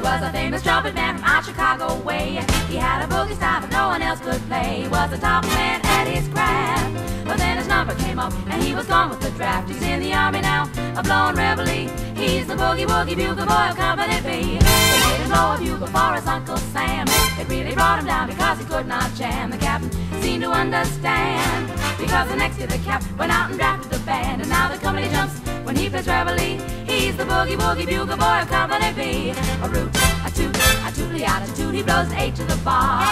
He was a famous trumpet man from out Chicago way. He had a boogie style but no one else could play. He was the top man at his craft. But then his number came up and he was gone with the draft. He's in the army now, a blowing reveille. He's the boogie woogie bugle boy of Company B. They made him blow a bugle for his Uncle Sam. It really brought him down because he could not jam. The captain seemed to understand. Because the next year the cap went out and drafted the band. And now the company jumps when he plays reveille. The boogie woogie bugle boy of Company B. A root, a toot, a tootly attitude. He blows eight to the bar.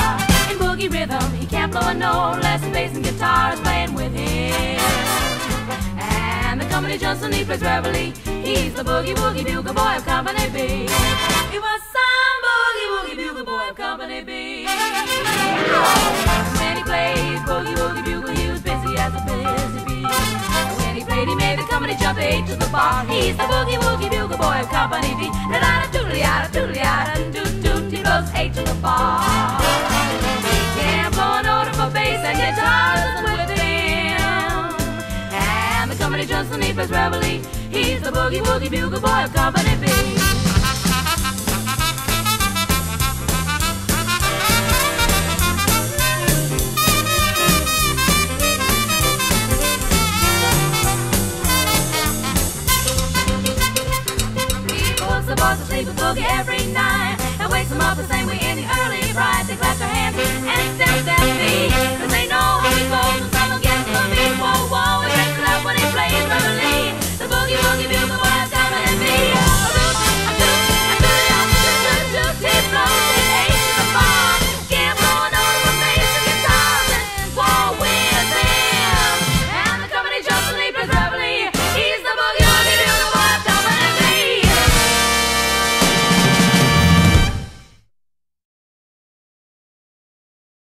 In boogie rhythm, he can't blow a note unless the bass and guitar is playing with him. And the company when he plays reveille. He's the boogie woogie bugle boy of Company B. He was some boogie woogie bugle boy of Company B. When he played boogie woogie bugle, he was busy as a busy bee. When he played, he made the company jump eight to the bar. He's the boogie woogie bugle boy of Company B. Da da da doodly da doodly da doot doot. He blows eight to the bar. He can't blow a note for bass and guitars with him. And the company when he plays reveille. He's the boogie woogie bugle boy of Company B. sleep with boogie every night and wakes them up the same way in the early bright. They clap their hands